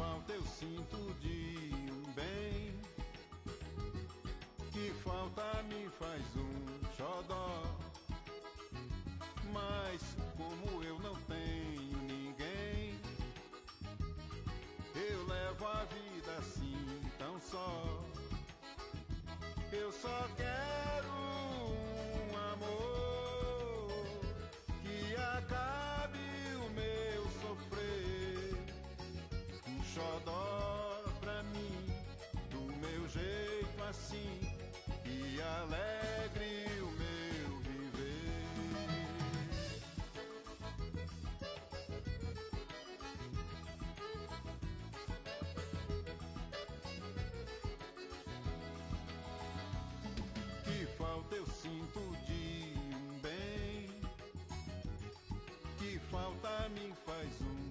Falta eu sinto de um bem. Que falta me faz um a vida assim tão só. Eu só quero um amor que acabe o meu sofrer. Um xodó pra mim, do meu jeito assim, que alegre falta me faz um.